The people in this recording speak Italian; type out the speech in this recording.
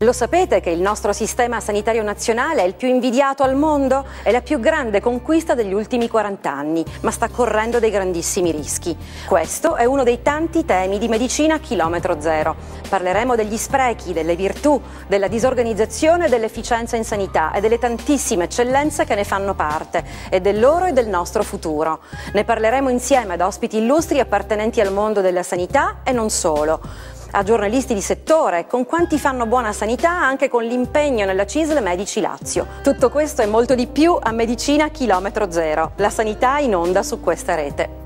Lo sapete che il nostro sistema sanitario nazionale è il più invidiato al mondo? È la più grande conquista degli ultimi 40 anni, ma sta correndo dei grandissimi rischi. Questo è uno dei tanti temi di medicina a chilometro zero. Parleremo degli sprechi, delle virtù, della disorganizzazione e dell'efficienza in sanità e delle tantissime eccellenze che ne fanno parte e del loro e del nostro futuro. Ne parleremo insieme ad ospiti illustri appartenenti al mondo della sanità e non solo a giornalisti di settore, con quanti fanno buona sanità anche con l'impegno nella CISL Medici Lazio. Tutto questo e molto di più a Medicina Chilometro Zero, la sanità in onda su questa rete.